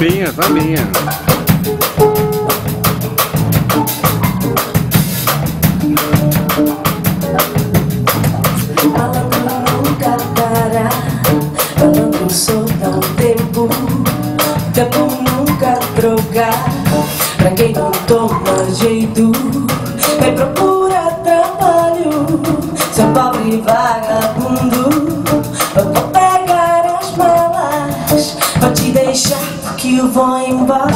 Sambinha, sambinha. Malandro nunca para Malandro solta o tempo Tempo nunca trocar Pra quem não toma jeito Vem procura trabalho Seu pobre vagabundo vou pegar as malas Vou te deixar porque eu vou embora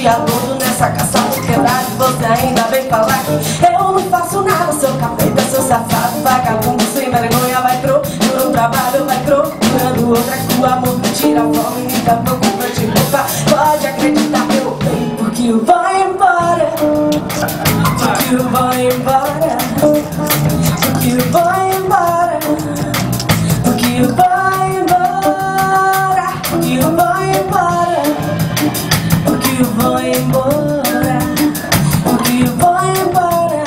dia todo nessa caça por você ainda vem falar que eu não faço nada Seu capeta, seu safado, vagabundo sem vergonha Vai procurando trabalho, vai procurando outra Com amor que tira fome e dá pouco pra te roubar Pode acreditar que eu porque eu vou embora. Porque eu vou embora. Porque eu vou embora. Porque eu vou embora, eu vou embora, porque eu vou embora.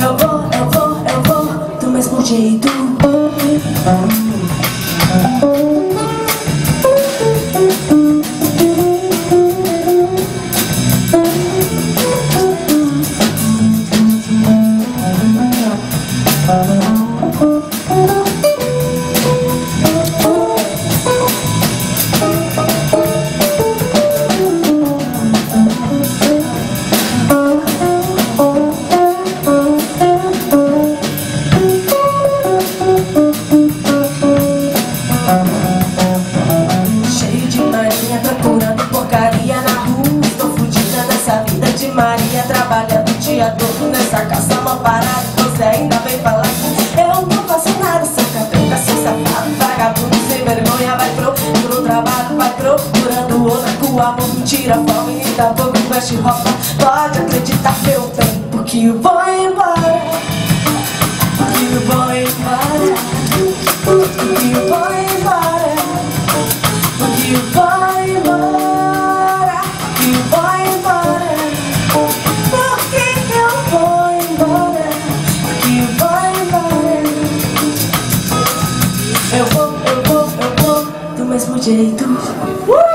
Eu vou, eu vou, eu vou do mesmo jeito. Trabalhando o dia todo nessa caça mal parada. Você ainda vem falar que eu não faço nada, seu capeta, seu safado, vagabundo sem vergonha. Vai procurando trabalho, vai procurando outra com amor, mentira, fome e dá pouco veste roupa. Pode acreditar que eu venho, porque eu vou embora. Porque eu vou embora. Porque eu vou embora. Eu vou, eu vou, eu vou do mesmo jeito. Uh!